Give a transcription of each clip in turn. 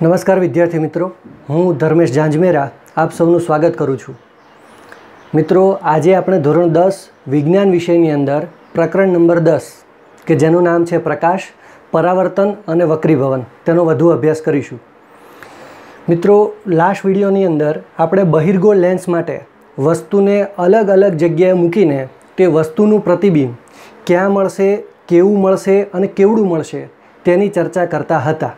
નમસ્કાર વિદ્યાર્થી મિત્રો, હું ધર્મેશ જાંજમેરા આપ સૌનું સ્વાગત કરું છું. મિત્રો, આજે આપણે ધોરણ દસ વિજ્ઞાન વિષયની અંદર પ્રકરણ નંબર દસ, કે જેનું નામ છે પ્રકાશ, પરાવર્તન અને વક્રીભવન, તેનો વધુ અભ્યાસ કરીશું. મિત્રો લાસ્ટ વિડીયોની અંદર આપણે બહિર્ગોળ લેન્સ માટે વસ્તુને અલગ અલગ જગ્યાએ મૂકીને તે વસ્તુનું પ્રતિબિંબ ક્યાં મળશે, કેવું મળશે અને કેવડું મળશે તેની ચર્ચા કરતા હતા.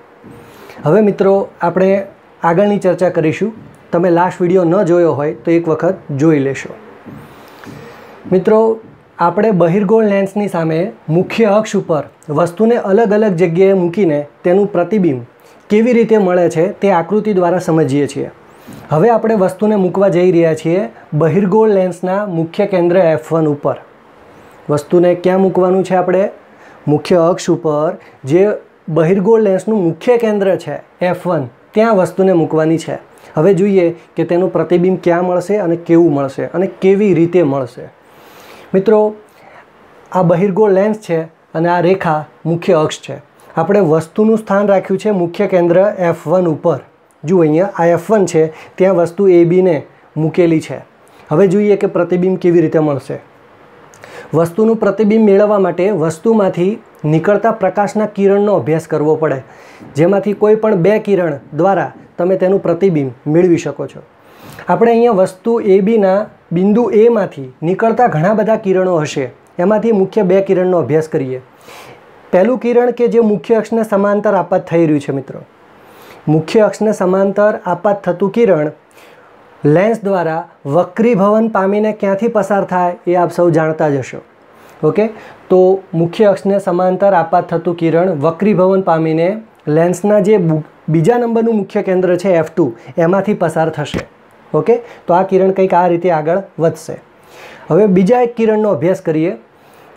હવે મિત્રો, આપણે આગળની ચર્ચા કરીશું. તમે લાસ્ટ વીડિયો ન જોયો હોય તો એક વખત જોઈ લેશો. મિત્રો, આપણે બહિર્ગોળ લેન્સની સામે મુખ્ય અક્ષ ઉપર વસ્તુને અલગ અલગ જગ્યાએ મૂકીને તેનું પ્રતિબિંબ કેવી રીતે મળે છે તે આકૃતિ દ્વારા સમજીએ છીએ. હવે આપણે વસ્તુને મૂકવા જઈ રહ્યા છીએ બહિર્ગોળ લેન્સના મુખ્ય કેન્દ્ર એફ વન ઉપર. વસ્તુને ક્યાં મૂકવાનું છે આપણે? મુખ્ય અક્ષ ઉપર, જે બહિર્ગોળ લેન્સનું મુખ્ય કેન્દ્ર છે એફ વન ત્યાં વસ્તુને મૂકવાની છે. હવે જોઈએ કે તેનું પ્રતિબિંબ ક્યાં મળશે અને કેવું મળશે અને કેવી રીતે મળશે. મિત્રો, આ બહિર્ગોળ લેન્સ છે અને આ રેખા મુખ્ય અક્ષ છે. આપણે વસ્તુનું સ્થાન રાખ્યું છે મુખ્ય કેન્દ્ર એફ વન ઉપર. જુઓ અહીંયા આ એફ વન છે, ત્યાં વસ્તુ એ બીને મૂકેલી છે. હવે જોઈએ કે પ્રતિબિંબ કેવી રીતે મળશે. વસ્તુનું પ્રતિબિંબ મેળવવા માટે વસ્તુમાંથી નીકળતા પ્રકાશના કિરણનો અભ્યાસ કરવો પડે. જેમાંથી કોઈ પણ બે કિરણ દ્વારા તમે તેનું પ્રતિબિંબ મેળવી શકો છો. આપણે અહીંયા વસ્તુ એ બીના બિંદુ એમાંથી નીકળતા ઘણા બધા કિરણો હશે. એમાંથી મુખ્ય બે કિરણનો અભ્યાસ કરીએ. પહેલું કિરણ કે જે મુખ્ય અક્ષને સમાંતર આપાત થઈ રહ્યું છે મિત્રો. મુખ્ય અક્ષને સમાંતર આપાત થતું કિરણ લેન્સ દ્વારા વક્રીભવન પામીને ક્યાંથી પસાર થાય એ આપ સૌ જાણતા જ હશો. ઓકે? તો મુખ્ય અક્ષને સમાંતર આપાત થતું કિરણ વક્રીભવન પામીને લેન્સના જે બીજા નંબરનું મુખ્ય કેન્દ્ર છે એફ ટુ એમાંથી પસાર થશે. ઓકે? તો આ કિરણ કંઈક આ રીતે આગળ વધશે. હવે બીજા એક કિરણનો અભ્યાસ કરીએ.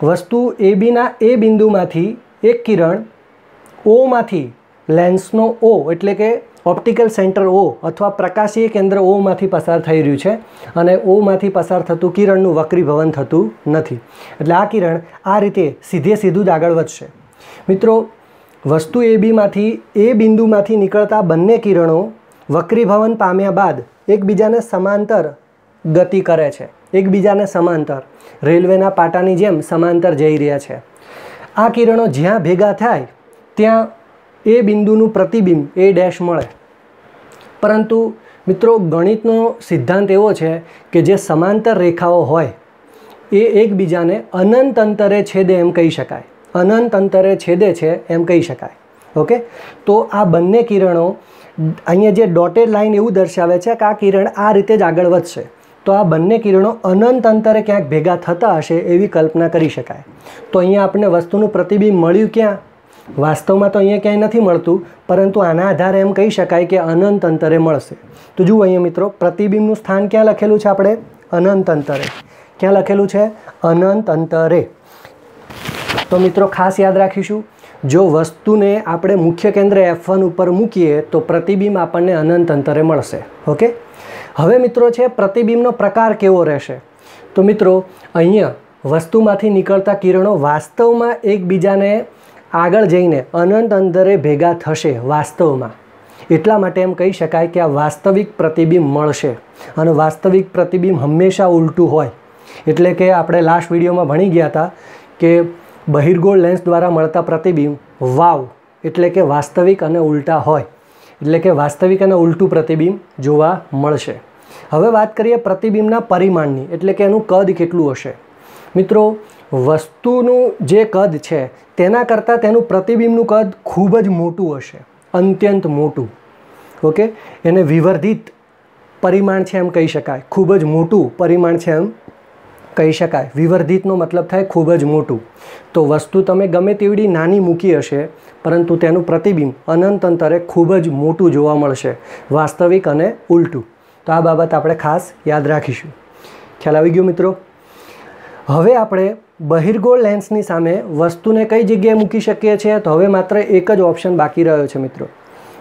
વસ્તુ એ બીના એ બિંદુમાંથી એક કિરણ ઓમાંથી લેન્સનો ઓ એટલે કે ઓપ્ટિકલ સેન્ટર ઓ અથવા પ્રકાશીય કેન્દ્ર ઓમાંથી પસાર થઈ રહ્યું છે અને ઓમાંથી પસાર થતું કિરણનું વક્રીભવન થતું નથી. એટલે આ કિરણ આ રીતે સીધે સીધું જ આગળ વધશે. મિત્રો, વસ્તુ એ બીમાંથી એ બિંદુમાંથી નીકળતા બંને કિરણો વક્રીભવન પામ્યા બાદ એકબીજાને સમાંતર ગતિ કરે છે. એકબીજાને સમાંતર. રેલવેના પાટાની જેમ સમાંતર જઈ રહ્યા છે. આ કિરણો જ્યાં ભેગા થાય, ત્યાં એ બિંદુનું પ્રતિબિંબ, એ ડેશ મળે. પરંતુ મિત્રો ગણિતનો સિદ્ધાંત એવો છે કે જે સમાંતર રેખાઓ હોય, એ એકબીજાને અનંત અંતરે છેદે એમ કહી શકાય. અનંત અંતરે છેદે છે એમ કહી શકાય. ઓકે? તો આ બંને કિરણો, અહીંયા જે ડોટેડ લાઇન એવું દર્શાવે છે કે આ કિરણ આ રીતે જ આગળ વધશે. તો આ બંને કિરણો અનંત અંતરે ક્યાંક ભેગા થતા હશે એવી કલ્પના કરી શકાય. તો અહીંયા આપણને વસ્તુનું પ્રતિબિંબ મળ્યું ક્યાં? વાસ્તવમાં તો અહીંયા ક્યાંય નથી મળતું, પરંતુ આના આધારે એમ કહી શકાય કે અનંત અંતરે મળશે. તો જુઓ અહીંયા મિત્રો, પ્રતિબિંબનું સ્થાન ક્યાં લખેલું છે આપણે? અનંત અંતરે. ક્યાં લખેલું છે? અનંત અંતરે. તો મિત્રો, ખાસ યાદ રાખીશું, જો વસ્તુને આપણે મુખ્ય કેન્દ્ર એફ વન ઉપર મૂકીએ, તો પ્રતિબિંબ આપણને અનંત અંતરે મળશે. ઓકે? હવે મિત્રો છે, પ્રતિબિંબનો પ્રકાર કેવો રહેશે? તો મિત્રો, અહીંયા વસ્તુમાંથી નીકળતા કિરણો વાસ્તવમાં એકબીજાને આગળ જઈને અનંત અંતરે ભેગા થશે વાસ્તવમાં. એટલા માટે એમ કહી શકાય કે આ વાસ્તવિક પ્રતિબિંબ મળશે અને વાસ્તવિક પ્રતિબિંબ હંમેશા ઉલટું હોય. એટલે કે આપણે લાસ્ટ વિડીયોમાં ભણી ગયા હતા કે બહિર્ગોળ લેન્સ દ્વારા મળતા પ્રતિબિંબ, વાવ, એટલે કે વાસ્તવિક અને ઉલટા હોય. એટલે કે વાસ્તવિક અને ઉલટું પ્રતિબિંબ જોવા મળશે. હવે વાત કરીએ પ્રતિબિંબના પરિમાણની, એટલે કે એનું કદ કેટલું હશે. મિત્રો વસ્તુનું જે કદ છે, તેના કરતાં તેનું પ્રતિબિંબનું કદ ખૂબ જ મોટું હશે. અત્યંત મોટું. ઓકે? એને વિવર્ધિત પરિમાણ છે એમ કહી શકાય. ખૂબ જ મોટું પરિમાણ છે એમ કહી શકાય. વિવર્ધિતનો મતલબ થાય ખૂબ જ મોટું. તો વસ્તુ તમે ગમે તેવડી નાની મૂકી હશે, પરંતુ તેનું પ્રતિબિંબ અનંત અંતરે ખૂબ જ મોટું જોવા મળશે. વાસ્તવિક અને ઉલટું. તો આ બાબત આપણે ખાસ યાદ રાખીશું. ખ્યાલ આવી ગયો મિત્રો? હવે આપણે બહિર્ગોળ લેન્સની સામે વસ્તુને કઈ જગ્યાએ મૂકી શકીએ છીએ? તો હવે માત્ર એક જ ઓપ્શન બાકી રહ્યો છે મિત્રો.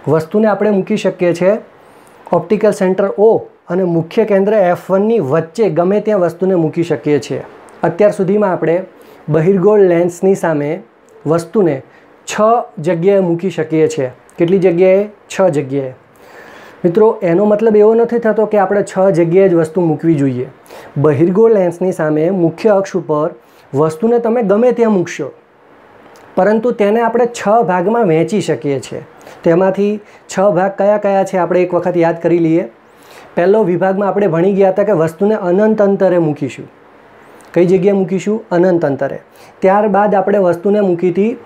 વસ્તુને આપણે મૂકી શકીએ છીએ ઓપ્ટિકલ સેન્ટર ઓ અને મુખ્ય કેન્દ્ર એફ વનની વચ્ચે ગમે ત્યાં વસ્તુને મૂકી શકીએ છીએ. અત્યાર સુધીમાં આપણે બહિર્ગોળ લેન્સની સામે વસ્તુને છ જગ્યાએ મૂકી શકીએ છીએ. કેટલી જગ્યાએ? છ જગ્યાએ. મિત્રો, એનો મતલબ એવો નથી થતો કે આપણે છ જગ્યાએ જ વસ્તુ મૂકવી જોઈએ. બહિર્ગોળ લેન્સની સામે મુખ્ય અક્ષ ઉપર વસ્તુને તમે ગમે ત્યાં મૂકશો. પરંતુ તેને આપણે છ ભાગમાં વહેંચી શકીએ છીએ. તેમાંથી છ ભાગ કયા કયા છે આપણે એક વખત યાદ કરી લઈએ. પહેલો વિભાગમાં આપણે ભણી ગયા હતા કે વસ્તુને અનંત અંતરે મૂકીશું. કઈ જગ્યાએ મૂકીશું? અનંત અંતરે. ત્યારબાદ આપણે વસ્તુને મૂકી હતી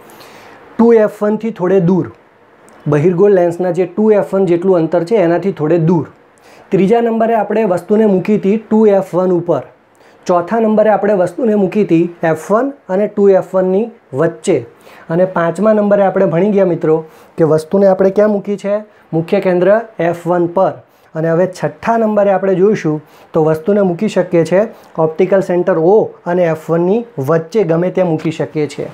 ટુ એફ વનથી થોડે દૂર. બહિર્ગોળ લેન્સના જે ટુ એફ વન જેટલું અંતર છે એનાથી થોડે દૂર. ત્રીજા નંબરે આપણે વસ્તુને મૂકી હતી ટુ એફ વન ઉપર. ચોથા નંબરે આપણે વસ્તુને મૂકી હતી એફ વન અને ટુ એફ વનની વચ્ચે. અને પાંચમા નંબરે આપણે ભણી ગયા મિત્રો કે વસ્તુને આપણે ક્યાં મૂકી છે? મુખ્ય કેન્દ્ર એફ વન પર. અને હવે છઠ્ઠા નંબરે આપણે જોઈશું તો વસ્તુને મૂકી શકીએ છીએ ઓપ્ટિકલ સેન્ટર ઓ અને એફ વનની વચ્ચે ગમે ત્યાં મૂકી શકીએ છીએ.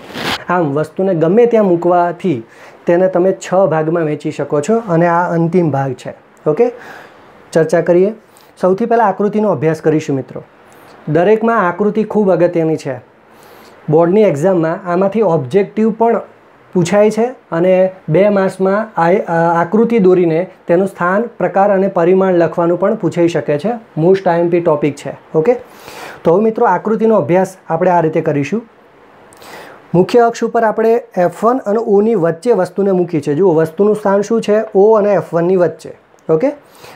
આમ વસ્તુને ગમે ત્યાં મૂકવાથી તેને તમે છ ભાગમાં વેચી શકો છો અને આ અંતિમ ભાગ છે. ઓકે? ચર્ચા કરીએ. સૌથી પહેલાં આકૃતિનો અભ્યાસ કરીશું મિત્રો. દરેકમાં આકૃતિ ખૂબ અગત્યની છે. બોર્ડની એક્ઝામમાં આમાંથી ઓબ્જેક્ટિવ પણ પૂછાય છે અને બે માસમાં આકૃતિ દોરીને તેનું સ્થાન, પ્રકાર અને પરિમાણ લખવાનું પણ પૂછાઈ શકે છે. મોસ્ટ આઈએમપી ટોપિક છે. ઓકે? તો મિત્રો આકૃતિનો અભ્યાસ આપણે આ રીતે કરીશું. મુખ્ય અક્ષ ઉપર આપણે એફ વન અને ઓની વચ્ચે વસ્તુને મૂકી છે જુઓ, વસ્તુનું સ્થાન શું છે? ઓ અને એફ વનની વચ્ચે. ઓકે?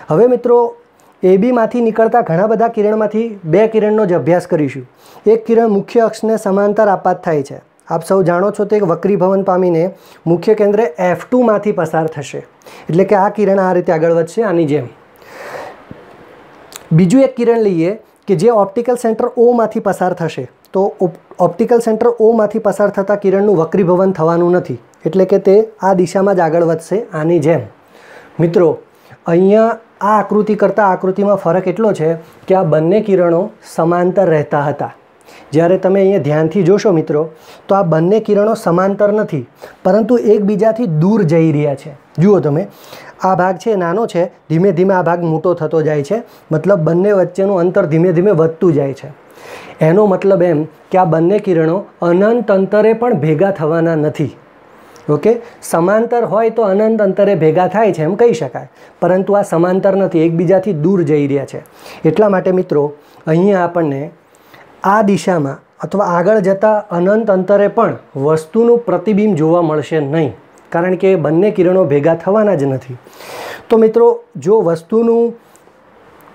હવે મિત્રો એબીમાંથી નીકળતા ઘણા બધા કિરણમાંથી બે કિરણનો જ અભ્યાસ કરીશું. એક કિરણ મુખ્ય અક્ષને સમાંતર આપાત થાય છે. આપ સૌ જાણો છો તે વક્રીભવન પામીને મુખ્ય કેન્દ્રે એફ ટુમાંથી પસાર થશે. એટલે કે આ કિરણ આ રીતે આગળ વધશે, આની જેમ. બીજું એક કિરણ લઈએ કે જે ઓપ્ટિકલ સેન્ટર ઓમાંથી પસાર થશે. તો ઓપ્ટિકલ સેન્ટર ઓમાંથી પસાર થતા કિરણનું વક્રીભવન થવાનું નથી. એટલે કે તે આ દિશામાં જ આગળ વધશે, આની જેમ. મિત્રો, અહીંયા આ આકૃતિ કરતાં આકૃતિમાં ફરક એટલો છે કે આ બંને કિરણો સમાંતર રહેતા હતા. જ્યારે તમે અહીંયા ધ્યાનથી જોશો મિત્રો, તો આ બંને કિરણો સમાંતર નથી, પરંતુ એકબીજાથી દૂર જઈ રહ્યા છે. જુઓ તમે, આ ભાગ છે નાનો છે, ધીમે ધીમે આ ભાગ મોટો થતો જાય છે, મતલબ બંને વચ્ચેનું અંતર ધીમે ધીમે વધતું જાય છે. એનો મતલબ એમ કે આ બંને કિરણો અનંત અંતરે પણ ભેગા થવાના નથી. ઓકે? સમાંતર હોય તો અનંત અંતરે ભેગા થાય છે, એમ કહી શકાય. પરંતુ આ સમાંતર નથી, એકબીજાથી દૂર જઈ રહ્યા છે. એટલા માટે મિત્રો, અહીંયા આપણને આ દિશામાં અથવા આગળ જતાં અનંત અંતરે પણ વસ્તુનું પ્રતિબિંબ જોવા મળશે નહીં. કારણ કે બંને કિરણો ભેગા થવાના જ નથી. તો મિત્રો, જો વસ્તુનું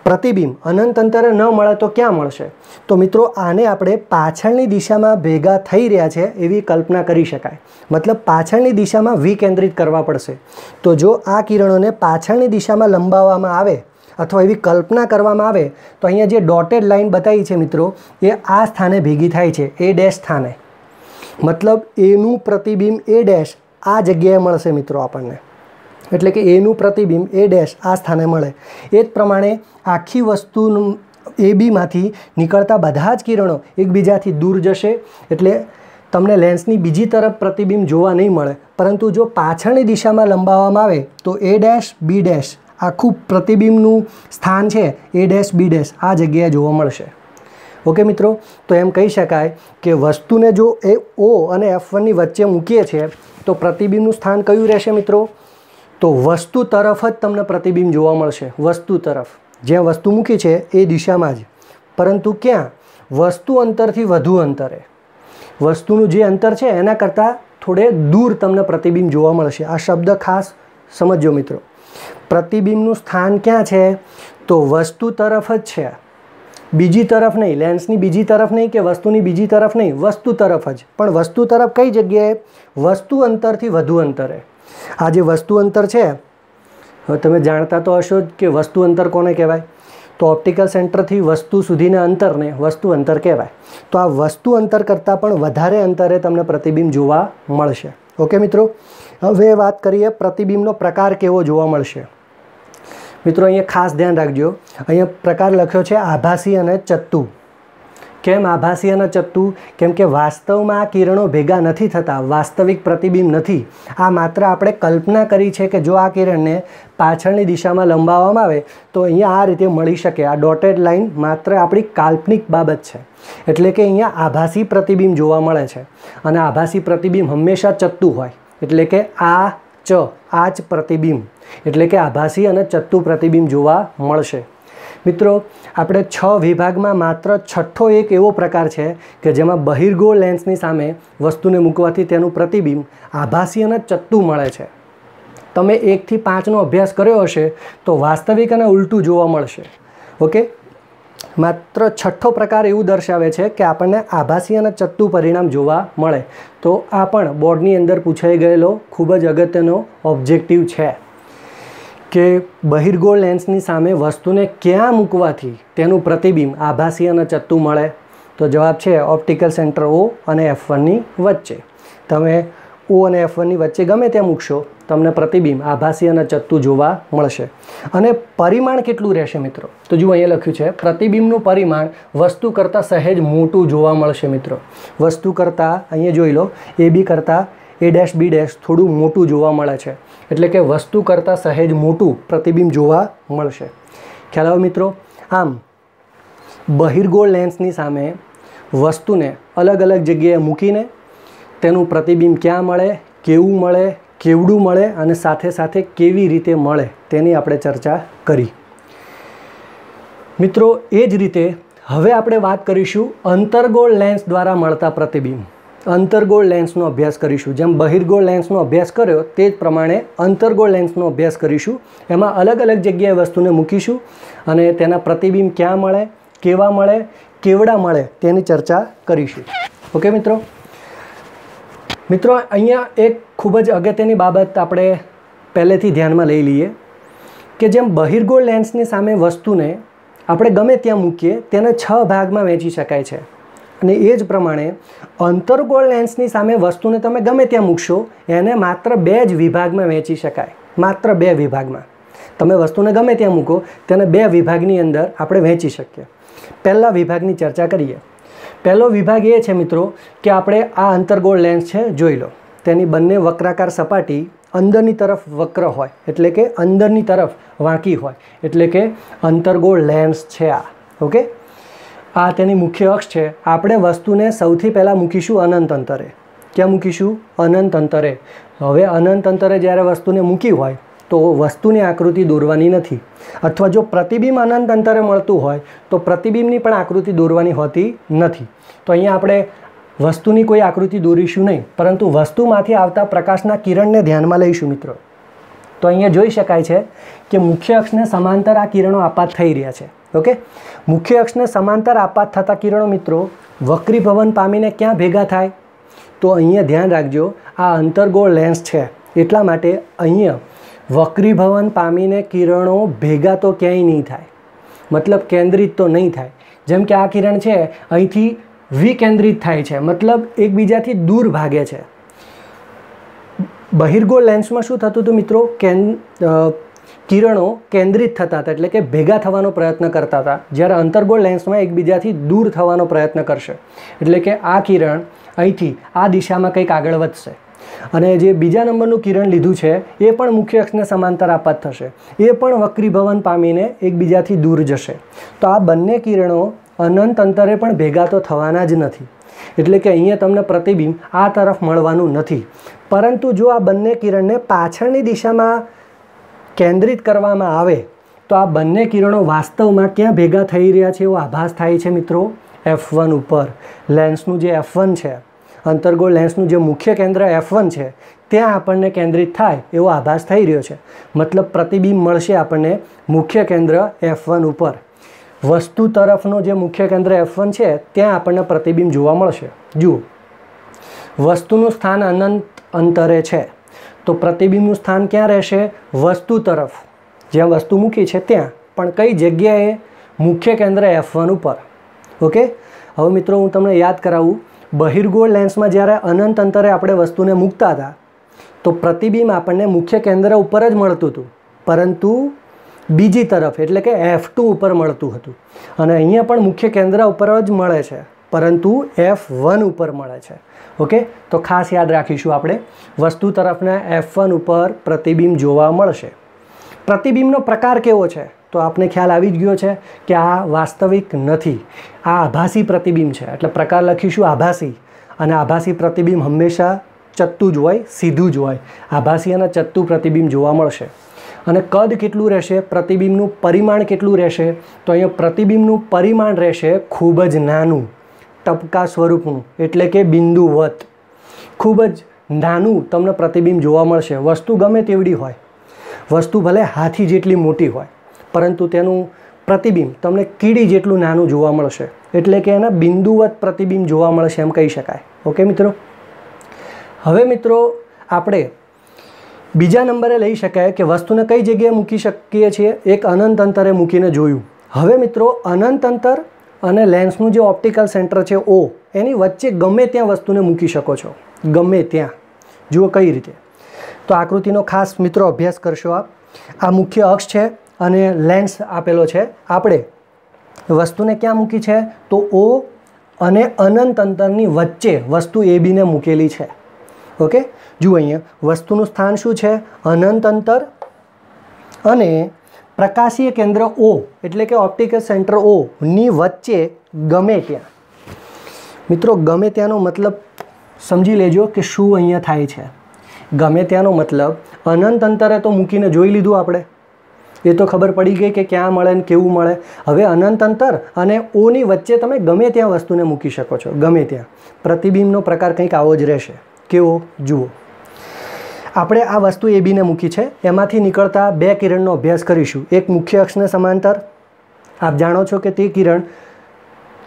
પ્રતિબિંબ અનંત અંતરે ન મળે તો ક્યાં મળશે? તો મિત્રો, આને આપણે પાછળની દિશામાં ભેગા થઈ રહ્યા છે એવી કલ્પના કરી શકાય. મતલબ પાછળની દિશામાં વિકેન્દ્રિત કરવા પડશે. તો જો આ કિરણોને પાછળની દિશામાં લંબાવવામાં આવે અથવા એવી કલ્પના કરવામાં આવે, તો અહીંયા જે ડોટેડ લાઇન બતાવી છે મિત્રો, એ આ સ્થાને ભેગી થાય છે, એ ડેશ સ્થાને. મતલબ એનું પ્રતિબિંબ એ ડેશ આ જગ્યાએ મળશે મિત્રો આપણને. એટલે કે એનું પ્રતિબિંબ, એ ડેશ આ સ્થાને મળે. એ જ પ્રમાણે આખી વસ્તુનું એ બીમાંથી નીકળતા બધા જ કિરણો એકબીજાથી દૂર જશે. એટલે તમને લેન્સની બીજી તરફ પ્રતિબિંબ જોવા નહીં મળે. પરંતુ જો પાછળની દિશામાં લંબાવવામાં આવે, તો એ ડેશ, બી ડેશ આખું પ્રતિબિંબનું સ્થાન છે, એ ડેશ, બી ડેશ આ જગ્યાએ જોવા મળશે. ઓકે મિત્રો, તો એમ કહી શકાય કે વસ્તુને જો એ ઓ અને એફ વનની વચ્ચે મૂકીએ છીએ, તો પ્રતિબિંબનું સ્થાન કયું રહેશે મિત્રો? તો વસ્તુ તરફ જ તમને પ્રતિબિંબ જોવા મળશે, વસ્તુ તરફ. જ્યાં વસ્તુ મૂકી છે એ દિશામાં જ. પરંતુ ક્યાં? વસ્તુ અંતરથી વધુ અંતરે. વસ્તુનું જે અંતર છે એના કરતાં થોડે દૂર તમને પ્રતિબિંબ જોવા મળશે. આ શબ્દ ખાસ સમજો મિત્રો. પ્રતિબિંબનું સ્થાન ક્યાં છે? તો વસ્તુ તરફ જ છે. બીજી તરફ નહીં, લેન્સની બીજી તરફ નહીં કે વસ્તુની બીજી તરફ નહીં, વસ્તુ તરફ જ. પણ વસ્તુ તરફ કઈ જગ્યાએ? વસ્તુ અંતરથી વધુ અંતરે. આ જે વસ્તુ અંતર છે તમે જાણતા તો હશો જ કે વસ્તુ અંતર કોને કહેવાય? તો ઓપ્ટિકલ સેન્ટરથી વસ્તુ સુધીના અંતરને વસ્તુ અંતર કહેવાય. તો આ વસ્તુ અંતર કરતાં પણ વધારે અંતરે તમને પ્રતિબિંબ જોવા મળશે. ઓકે મિત્રો? હવે વાત કરીએ પ્રતિબિંબનો પ્રકાર કેવો જોવા મળશે. મિત્રો, અહીંયા ખાસ ધ્યાન રાખજો. અહીંયા પ્રકાર લખ્યો છે આભાસી અને ચત્તુ. કેમ આભાસી અને ચત્તુ કેમ કે વાસ્તવમાં આ કિરણો ભેગા નથી થતા, વાસ્તવિક પ્રતિબિંબ નથી. આ માત્ર આપણે કલ્પના કરી છે કે જો આ કિરણને પાછળની દિશામાં લંબાવવામાં આવે, તો અહીંયા આ રીતે મળી શકે. આ ડોટેડ લાઇન માત્ર આપણી કાલ્પનિક બાબત છે. એટલે કે અહીંયા આભાસી પ્રતિબિંબ જોવા મળે છે. અને આભાસી પ્રતિબિંબ હંમેશા ચત્તુ હોય. એટલે કે આ ચ, આ જ પ્રતિબિંબ. એટલે કે આભાસી અને ચત્તુ પ્રતિબિંબ જોવા મળશે. મિત્રો, આપણે છ વિભાગમાં માત્ર છઠ્ઠો એક એવો પ્રકાર છે કે જેમાં બહિર્ગો લેન્સની સામે વસ્તુને મૂકવાથી તેનું પ્રતિબિંબ આભાસી અને ચત્તુ મળે છે. તમે એકથી પાંચનો અભ્યાસ કર્યો હશે તો વાસ્તવિક અને ઉલટું જોવા મળશે. ઓકે? માત્ર છઠ્ઠો પ્રકાર એવું દર્શાવે છે કે આપણને આભાસી અને ચત્તુ પરિણામ જોવા મળે. તો આ પણ બોર્ડની અંદર પૂછાઈ ગયેલો ખૂબ જ અગત્યનો ઓબ્જેક્ટિવ છે. કે બહિર્ગોળ લેન્સની સામે વસ્તુને ક્યાં મૂકવાથી તેનું પ્રતિબિંબ આભાસી અને ચત્તુ મળે? તો જવાબ છે ઓપ્ટિકલ સેન્ટર ઓ અને એફ વનની વચ્ચે. તમે ઓ અને એફ વનની વચ્ચે ગમે ત્યાં મૂકશો, તમને પ્રતિબિંબ આભાસી અને ચત્તુ જોવા મળશે. અને પરિમાણ કેટલું રહેશે મિત્રો? તો જુઓ અહીંયા લખ્યું છે, પ્રતિબિંબનું પરિમાણ વસ્તુ કરતાં સહેજ મોટું જોવા મળશે મિત્રો. વસ્તુ કરતાં, અહીંયા જોઈ લો, એ બી કરતાં એ ડેશ બી ડેશ થોડું મોટું જોવા મળે છે. એટલે કે વસ્તુ કરતાં સહેજ મોટું પ્રતિબિંબ જોવા મળશે. ખ્યાલ આવે મિત્રો, આમ બહિર્ગોળ લેન્સની સામે વસ્તુને અલગ અલગ જગ્યાએ મૂકીને તેનું પ્રતિબિંબ ક્યાં મળે, કેવું મળે, કેવડું મળે અને સાથે સાથે કેવી રીતે મળે તેની આપણે ચર્ચા કરી. મિત્રો, એ જ રીતે હવે આપણે વાત કરીશું અંતર્ગોળ લેન્સ દ્વારા મળતા પ્રતિબિંબ. અંતર્ગોળ લેન્સનો અભ્યાસ કરીશું. જેમ બહિર્ગોળ લેન્સનો અભ્યાસ કર્યો, તે જ પ્રમાણે અંતર્ગોળ લેન્સનો અભ્યાસ કરીશું. એમાં અલગ અલગ જગ્યાએ વસ્તુને મૂકીશું અને તેના પ્રતિબિંબ ક્યાં મળે, કેવા મળે, કેવડા મળે તેની ચર્ચા કરીશું. ઓકે મિત્રો? મિત્રો, અહીંયા એક ખૂબ જ અગત્યની બાબત આપણે પહેલેથી ધ્યાનમાં લઈ લઈએ કે જેમ બહિર્ગોળ લેન્સની સામે વસ્તુને આપણે ગમે ત્યાં મૂકીએ, તેને છ ભાગમાં વહેંચી શકાય છે. અને એ જ પ્રમાણે અંતર્ગોળ લેન્સની સામે વસ્તુને તમે ગમે ત્યાં મૂકશો, એને માત્ર બે જ વિભાગમાં વહેંચી શકાય. માત્ર બે વિભાગમાં. તમે વસ્તુને ગમે ત્યાં મૂકો, તેને બે વિભાગની અંદર આપણે વહેંચી શકીએ. પહેલા વિભાગની ચર્ચા કરીએ. પહેલો વિભાગ એ છે મિત્રો કે આપણે આ અંતર્ગોળ લેન્સ છે જોઈ લો. તેની બંને વક્રાકાર સપાટી અંદરની તરફ વક્ર હોય, એટલે કે અંદરની તરફ વાંકી હોય, એટલે કે અંતર્ગોળ લેન્સ છે આ. ઓકે? આ તેની મુખ્ય અક્ષ છે. આપણે વસ્તુને સૌથી પહેલાં મૂકીશું અનંત અંતરે. ક્યાં મૂકીશું? અનંત અંતરે. હવે અનંત અંતરે જ્યારે વસ્તુને મૂકી હોય, તો વસ્તુની આકૃતિ દોરવાની નથી. અથવા જો પ્રતિબિંબ અનંત અંતરે મળતું હોય, તો પ્રતિબિંબની પણ આકૃતિ દોરવાની હોતી નથી. તો અહીંયા આપણે વસ્તુની કોઈ આકૃતિ દોરીશું નહીં, પરંતુ વસ્તુમાંથી આવતા પ્રકાશના કિરણને ધ્યાનમાં લઈશું મિત્રો. તો અહીંયા જોઈ શકાય છે કે મુખ્ય અક્ષને સમાંતર આ કિરણો આપાત થઈ રહ્યા છે. ઓકે? મુખ્ય અક્ષને સમાંતર આપાત થતા કિરણો મિત્રો વક્રીભવન પામીને ક્યાં ભેગા થાય? તો અહીંયા ધ્યાન રાખજો, આ અંતર્ગોળ લેન્સ છે. એટલા માટે અહીંયા વક્રીભવન પામીને કિરણો ભેગા તો ક્યાંય નહીં થાય. મતલબ કેન્દ્રિત તો નહીં થાય. જેમ કે આ કિરણ છે, અહીંથી વિકેન્દ્રિત થાય છે. મતલબ એકબીજાથી દૂર ભાગે છે. બહિર્ગોળ લેન્સમાં શું થતું હતું મિત્રો? કેન કિરણો કેન્દ્રિત થતા હતા, એટલે કે ભેગા થવાનો પ્રયત્ન કરતા હતા, જ્યારે અંતર્ગોળ લેન્સમાં એકબીજાથી દૂર થવાનો પ્રયત્ન કરશે. એટલે કે આ કિરણ અહીંથી આ દિશામાં કંઈક આગળ વધશે. અને જે બીજા નંબરનું કિરણ લીધું છે, એ પણ મુખ્ય અક્ષને સમાંતર આપાત થશે. એ પણ વક્રીભવન પામીને એકબીજાથી દૂર જશે. તો આ બંને કિરણો અનંત અંતરે પણ ભેગા તો થવાના જ નથી. એટલે કે અહીંયા તમને પ્રતિબિંબ આ તરફ મળવાનું નથી. પરંતુ જો આ બંને કિરણને પાછળની દિશામાં કેન્દ્રિત કરવામાં આવે, તો આ બંને કિરણો વાસ્તવમાં ક્યાં ભેગા થઈ રહ્યા છે એવો આભાસ થાય છે મિત્રો એફ વન ઉપર. લેન્સનું જે એફ વન છે, અંતર્ગોળ લેન્સનું જે મુખ્ય કેન્દ્ર એફ વન છે, ત્યાં આપણને કેન્દ્રિત થાય એવો આભાસ થઈ રહ્યો છે. મતલબ પ્રતિબિંબ મળશે આપણને મુખ્ય કેન્દ્ર એફ વન ઉપર. વસ્તુ તરફનો જે મુખ્ય કેન્દ્ર એફ વન છે, ત્યાં આપણને પ્રતિબિંબ જોવા મળશે. જુઓ. વસ્તુનું સ્થાન અનંત અંતરે છે. તો પ્રતિબિંબનું સ્થાન ક્યાં રહેશે? વસ્તુ તરફ. જ્યાં વસ્તુ મૂકી છે ત્યાં. પણ કઈ જગ્યાએ? મુખ્ય કેન્દ્ર એફ વન ઉપર. ઓકે? હવે મિત્રો હું તમને યાદ કરાવું. બહિર્ગોળ લેન્સમાં જ્યારે અનંત અંતરે આપણે વસ્તુને મૂકતા હતા, તો પ્રતિબિંબ આપણને મુખ્ય કેન્દ્ર ઉપર જ મળતું હતું. પરંતુ બીજી તરફ, એટલે કે એફ ટુ ઉપર મળતું હતું. અને અહીંયા પણ મુખ્ય કેન્દ્ર ઉપર જ મળે છે. પરંતુ એફ વન ઉપર મળે છે. ઓકે? તો ખાસ યાદ રાખીશું આપણે, વસ્તુ તરફના એફ વન ઉપર પ્રતિબિંબ જોવા મળશે. પ્રતિબિંબનો પ્રકાર કેવો છે? તો આપને ખ્યાલ આવી જ ગયો છે કે આ વાસ્તવિક નથી. આ આભાસી પ્રતિબિંબ છે. એટલે પ્રકાર લખીશું આભાસી. અને આભાસી પ્રતિબિંબ હંમેશા ચત્તું જ હોય, સીધું જ હોય. આભાસી અને ચત્તું પ્રતિબિંબ જોવા મળશે. અને કદ કેટલું રહેશે? પ્રતિબિંબનું પરિમાણ કેટલું રહેશે? તો અહીંયા પ્રતિબિંબનું પરિમાણ રહેશે ખૂબ જ નાનું. ટપકા સ્વરૂપનું એટલે કે બિંદુવત. ખૂબ જ નાનું તમને પ્રતિબિંબ જોવા મળશે. વસ્તુ ગમે તેવડી હોય, વસ્તુ ભલે હાથી જેટલી મોટી હોય, પરંતુ તેનું પ્રતિબિંબ તમને કીડી જેટલું નાનું જોવા મળશે. એટલે કે એના બિંદુવત પ્રતિબિંબ જોવા મળશે એમ કહી શકાય. ઓકે મિત્રો? હવે મિત્રો, આપણે બીજા નંબરે લઈ શકાય કે વસ્તુને કઈ જગ્યાએ મૂકી શકીએ છીએ? એક અનંત અંતરે મૂકીને જોયું. હવે મિત્રો, અનંત અંતર અને લેન્સનું જે ઓપ્ટિકલ સેન્ટર છે ઓ એની વચ્ચે ગમે ત્યાં વસ્તુને મૂકી શકો છો. ગમે ત્યાં. જુઓ કઈ રીતે. તો આકૃતિનો ખાસ મિત્રો અભ્યાસ કરશો આપ. આ મુખ્ય અક્ષ છે અને લેન્સ આપેલો છે. આપણે વસ્તુને ક્યાં મૂકી છે? તો ઓ અને અનંત અંતરની વચ્ચે વસ્તુ એ બીને મૂકેલી છે. ઓકે? જુઓ અહીંયા. વસ્તુનું સ્થાન શું છે? અનંત અંતર અને પ્રકાશીય કેન્દ્ર ઓ એટલે કે ઓપ્ટિકલ સેન્ટર ઓ ની વચ્ચે ગમે ત્યાં. મિત્રો, ગમે ત્યાંનો મતલબ સમજી લેજો કે શું અહીંયા થાય છે. ગમે ત્યાંનો મતલબ, અનંત અંતરે તો મૂકીને જોઈ લીધું આપણે. એ તો ખબર પડી ગઈ કે ક્યાં મળે ને કેવું મળે. હવે અનંત અંતર અને ઓની વચ્ચે તમે ગમે ત્યાં વસ્તુને મૂકી શકો છો, ગમે ત્યાં. પ્રતિબિંબનો પ્રકાર કંઈક આવો જ રહેશે. કેવો? જુઓ. આપણે આ વસ્તુ એ બીને મૂકી છે. એમાંથી નીકળતા બે કિરણનો અભ્યાસ કરીશું. એક મુખ્ય અક્ષને સમાંતર. આપ જાણો છો કે તે કિરણ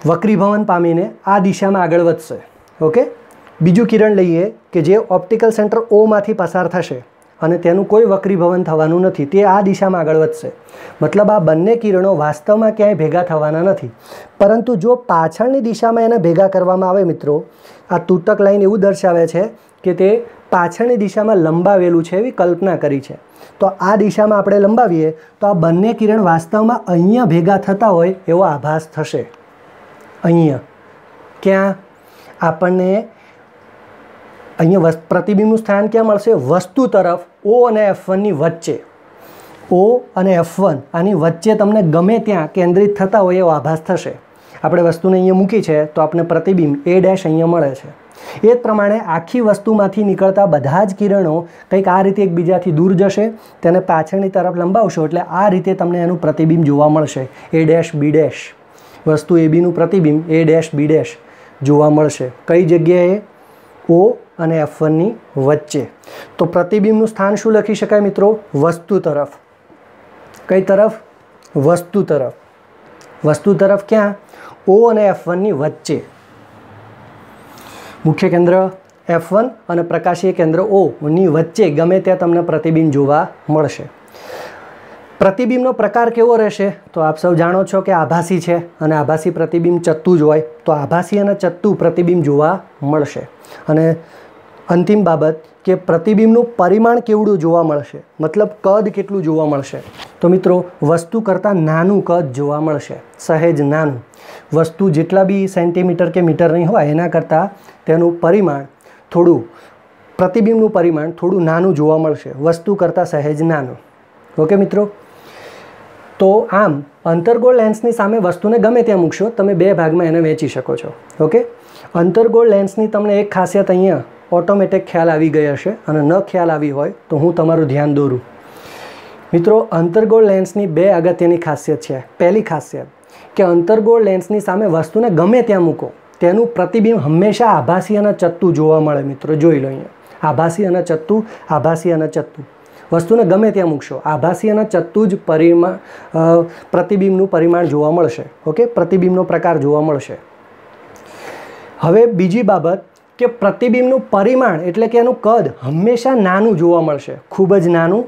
વક્રીભવન પામીને આ દિશામાં આગળ વધશે. ઓકે? બીજું કિરણ લઈએ કે જે ઓપ્ટિકલ સેન્ટર ઓમાંથી પસાર થશે અને તેનું કોઈ વક્રીભવન થવાનું નથી. તે આ દિશામાં આગળ વધશે. મતલબ આ બંને કિરણો વાસ્તવમાં ક્યાંય ભેગા થવાના નથી. પરંતુ જો પાછળની દિશામાં એને ભેગા કરવામાં આવે મિત્રો, આ તૂટક લાઈન એવું દર્શાવે છે કે તે પાછળની દિશામાં લંબાવેલું છે એવી કલ્પના કરી છે. તો આ દિશામાં આપણે લંબાવીએ, તો આ બંને કિરણ વાસ્તવમાં અહીંયા ભેગા થતા હોય એવો આભાસ થશે. અહીંયા. ક્યાં? આપણને અહીંયા પ્રતિબિંબનું સ્થાન ક્યાં મળશે? વસ્તુ તરફ, ઓ અને એફ વનની વચ્ચે. ઓ અને એફ વન, આની વચ્ચે તમને ગમે ત્યાં કેન્દ્રિત થતા હોય એવો આભાસ થશે. આપણે વસ્તુને અહીંયા મૂકી છે, તો આપણે પ્રતિબિંબ એ ડેશ અહીંયા મળે છે. એ પ્રમાણે આખી વસ્તુમાંથી નીકળતા બધા જ કિરણો કંઈક આ રીતે એકબીજાથી દૂર જશે, તેને પાછળની તરફ લંબાવશો એટલે આ રીતે તમને એનું પ્રતિબિંબ જોવા મળશે. A dash B dash. વસ્તુ એ બીનું પ્રતિબિંબ, એ ડેશ બી ડેશ જોવા મળશે. કઈ જગ્યાએ? ઓ અને એફ વનની વચ્ચે. તો પ્રતિબિંબનું સ્થાન શું લખી શકાય મિત્રો? વસ્તુ તરફ. કઈ તરફ? વસ્તુ તરફ. વસ્તુ તરફ ક્યાં? ઓ અને એફ વનની વચ્ચે. મુખ્ય કેન્દ્ર એફ વન અને પ્રકાશીય કેન્દ્ર ઓની વચ્ચે ગમે ત્યાં તમને પ્રતિબિંબ જોવા મળશે. પ્રતિબિંબનો પ્રકાર કેવો રહેશે? તો આપ સૌ જાણો છો કે આભાસી છે અને આભાસી પ્રતિબિંબ ચત્તું જ હોય. તો આભાસી અને ચત્તું પ્રતિબિંબ જોવા મળશે. અને અંતિમ બાબત કે પ્રતિબિંબનું પરિમાણ કેવડું જોવા મળશે? મતલબ કદ કેટલું જોવા મળશે? તો મિત્રો, વસ્તુ કરતાં નાનું કદ જોવા મળશે. સહેજ નાનું. વસ્તુ જેટલા બી સેન્ટીમીટર કે મીટરની હોય, એના કરતાં તેનું પરિમાણ થોડું, પ્રતિબિંબનું પરિમાણ થોડું નાનું જોવા મળશે. વસ્તુ કરતાં સહેજ નાનું. ઓકે મિત્રો? તો આમ, અંતરગોળ લેન્સની સામે વસ્તુને ગમે ત્યાં મૂકશો, તમે બે ભાગમાં એને વેચી શકો છો. ઓકે? અંતરગોળ લેન્સની તમને એક ખાસિયત અહીંયા ઓટોમેટિક ખ્યાલ આવી ગઈ હશે અને ન ખ્યાલ આવી હોય તો હું તમારું ધ્યાન દોરું. મિત્રો, અંતરગોળ લેન્સની બે અગત્યની ખાસિયત છે. પહેલી ખાસિયત કે અંતર્ગોળ લેન્સની સામે વસ્તુને ગમે ત્યાં મૂકો. તેનું પ્રતિબિંબ હંમેશા આભાસી અને ચત્તું જોવા મળે મિત્રો, જોઈ લો અહીંયા. આભાસી અને ચત્તું, આભાસી અને ચત્તું. વસ્તુને ગમે ત્યાં મૂકશો. આભાસી અને ચત્તું જ પરિમાણ પ્રતિબિંબનું પરિમાણ જોવા મળશે. ઓકે? પ્રતિબિંબનો પ્રકાર જોવા મળશે. હવે બીજી બાબત કે પ્રતિબિંબનું પરિમાણ એટલે કે એનું કદ હંમેશા નાનું જોવા મળશે. ખૂબ જ નાનું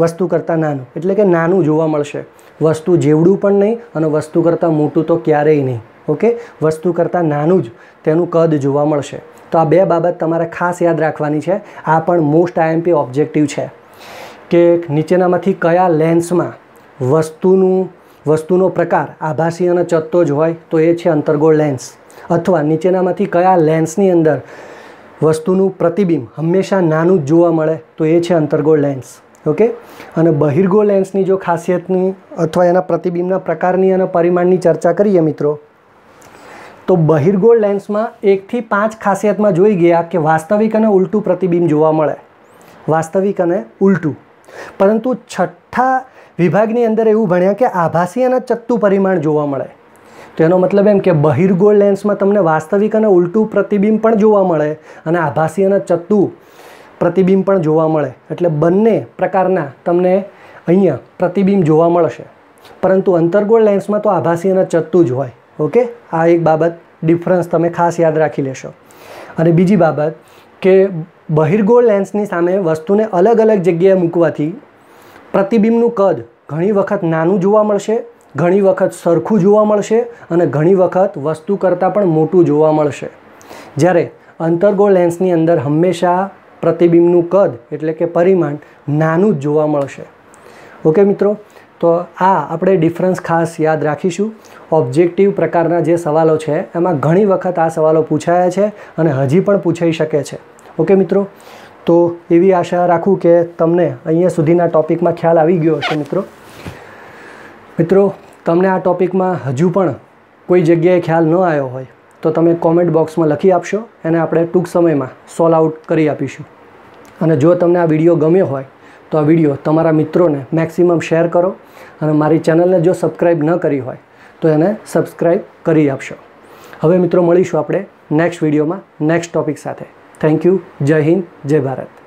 વસ્તુ કરતાં નાનું. એટલે કે નાનું જોવા મળશે. વસ્તુ જેવડું પણ નહીં અને વસ્તુ કરતાં મોટું તો ક્યારેય નહીં. ઓકે? વસ્તુ કરતાં નાનું જ તેનું કદ જોવા મળશે. તો આ બે બાબત તમારે ખાસ યાદ રાખવાની છે. આ પણ મોસ્ટ આઈએમપી ઓબ્જેક્ટિવ છે. કે નીચેનામાંથી કયા લેન્સમાં વસ્તુનું, વસ્તુનો પ્રકાર આભાસી અને ચત્તો જ હોય તો એ છે અંતર્ગોળ લેન્સ અથવા નીચેનામાંથી કયા લેન્સની અંદર વસ્તુનું પ્રતિબિંબ હંમેશા નાનું જ જોવા મળે તો એ છે અંતર્ગોળ લેન્સ ઓકે અને બહિર્ગો લેન્સની જો ખાસિયતની અથવા એના પ્રતિબિંબના પ્રકારની અને પરિમાણની ચર્ચા કરીએ મિત્રો, તો બહિર્ગોળ લેન્સમાં એકથી પાંચ ખાસિયતમાં જોઈ ગયા કે વાસ્તવિક અને ઉલટું પ્રતિબિંબ જોવા મળે. વાસ્તવિક અને ઉલટું. પરંતુ છઠ્ઠા વિભાગની અંદર એવું ભણ્યા કે આભાસી અને ચત્તુ પરિમાણ જોવા મળે. તો એનો મતલબ એમ કે બહિર્ગોળ લેન્સમાં તમને વાસ્તવિક અને ઉલટું પ્રતિબિંબ પણ જોવા મળે અને આભાસી અને ચત્તુ પ્રતિબિંબ પણ જોવા મળે. એટલે બંને પ્રકારના તમને અહીંયા પ્રતિબિંબ જોવા મળશે. પરંતુ અંતર્ગોળ લેન્સમાં તો આભાસી અને ચત્તુ જ હોય. ઓકે? આ એક બાબત ડિફરન્સ તમે ખાસ યાદ રાખી લેશો. અને બીજી બાબત કે બહિર્ગોળ લેન્સની સામે વસ્તુને અલગ અલગ જગ્યાએ મૂકવાથી પ્રતિબિંબનું કદ ઘણી વખત નાનું જોવા મળશે, ઘણી વખત સરખું જોવા મળશે અને ઘણી વખત વસ્તુ કરતાં પણ મોટું જોવા મળશે. જ્યારે અંતર્ગોળ લેન્સની અંદર હંમેશા પ્રતિબિંબનું કદ એટલે કે પરિમાણ નાનું જ જોવા મળશે. ઓકે મિત્રો? તો આ આપણે ડિફરન્સ ખાસ યાદ રાખીશું. ઓબ્જેક્ટિવ પ્રકારના જે સવાલો છે, એમાં ઘણી વખત આ સવાલો પૂછાયા છે અને હજી પણ પૂછાઈ શકે છે. ઓકે મિત્રો? તો એવી આશા રાખું કે તમને અહીંયા સુધીના ટોપિકમાં ખ્યાલ આવી ગયો હશે મિત્રો. મિત્રો, તમને આ ટોપિકમાં હજુ પણ કોઈ જગ્યાએ ખ્યાલ ન આવ્યો હોય, તો તમે કોમેન્ટ બોક્સમાં લખી આપશો. એને આપણે ટૂંક સમયમાં સોલ્વ આઉટ કરી આપીશું. અને જો તમને આ વીડિયો ગમ્યો હોય, તો આ વીડિયો તમારા મિત્રોને મેક્સિમમ શેર કરો અને મારી ચેનલને જો સબસ્ક્રાઈબ ન કરી હોય, તો એને સબસ્ક્રાઈબ કરી આપશો. હવે મિત્રો મળીશું આપણે નેક્સ્ટ વિડીયોમાં નેક્સ્ટ ટોપિક સાથે. થેન્ક યુ જય હિન્દ, જય ભારત.